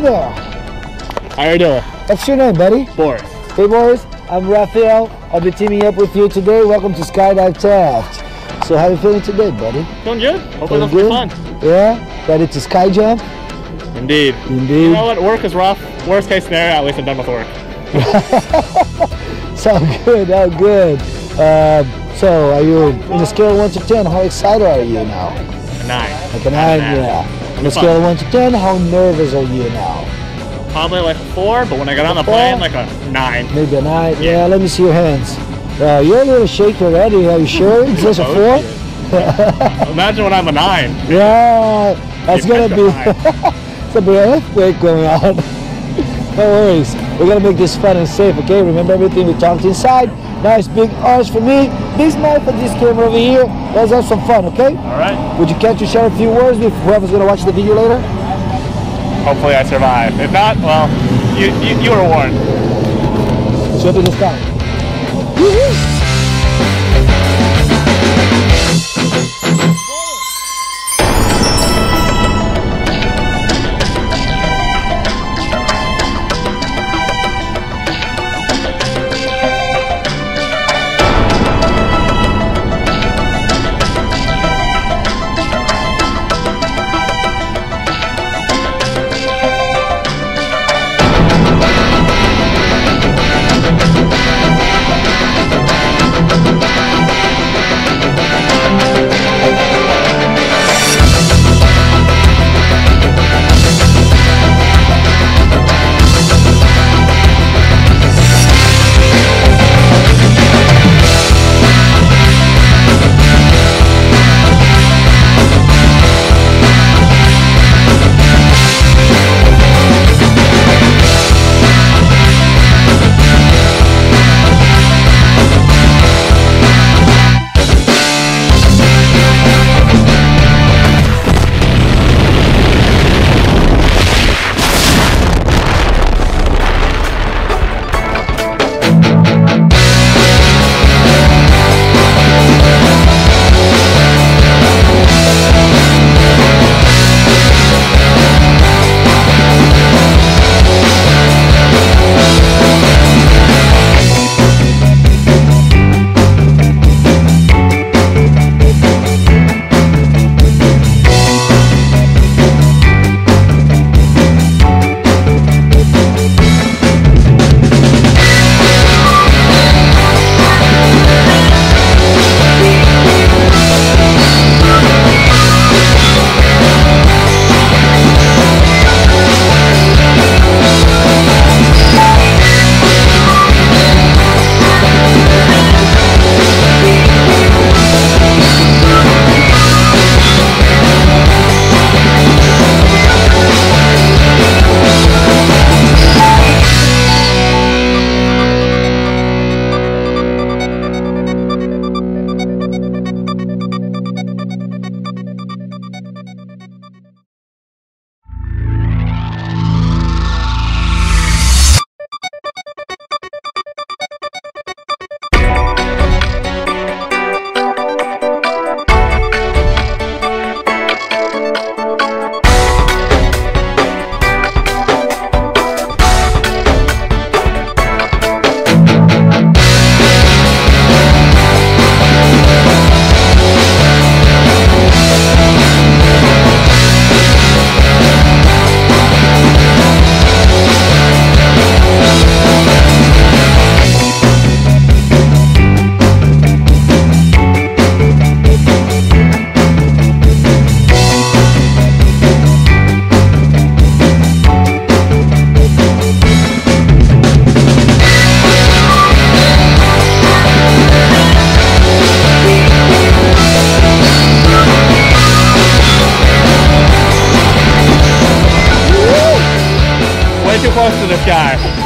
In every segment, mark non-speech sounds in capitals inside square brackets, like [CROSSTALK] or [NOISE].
How are you doing? What's your name, buddy? Boris. Hey, Boris. I'm Raphael. I'll be teaming up with you today. Welcome to Skydive Taft. So how you feeling today, buddy? Doing good. Hopefully Feeling will be fun. Yeah? Ready to sky jump? Indeed. Indeed. You know what? Work is rough. Worst case scenario, at least I'm done with work. [LAUGHS] Sound good, oh good. Um, so are you, on a scale of 1 to 10, how excited are you now? Nine. Like a 9, yeah. On a scale of 1 to 10, how nervous are you now? Probably like a four, but when I got on the Four? plane, like a nine. Maybe a 9? Yeah, Yeah. let me see your hands. Uh, you're a little shaky already, are you sure? [LAUGHS] Is this a 4? Oh, Imagine when I'm a nine. [LAUGHS] Yeah, that's You [LAUGHS] gonna be it's a big earthquake going on. no worries, we're gonna make this fun and safe. Okay, remember everything we talked inside. Nice big arch for me, big smile for this camera over here. Let's have some fun, okay? All right. Would you care to share a few words with whoever's gonna watch the video later? Hopefully I survive. If not, well, you you, you were warned. Jump in the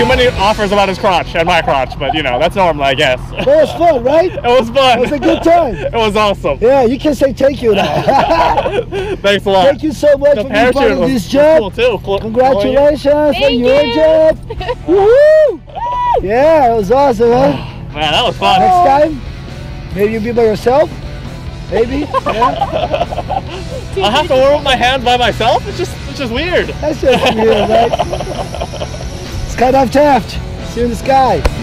Too many offers about his crotch and my crotch, but you know, that's normal, I guess. That was fun, right? [LAUGHS] It was fun. It was a good time. [LAUGHS] it was awesome. Yeah, you can say thank you now. [LAUGHS] Thanks a lot. thank you so much The for being part of this job. cool too. Congratulations for Thank your you. job. Woohoo! Yeah, it was awesome, huh? Man, that was fun. Next time, maybe you'll be by yourself. Maybe. Yeah. I have to warm up my hands by myself. It's just, it's just weird. That's just weird, right? Skydive Taft. See you in the sky.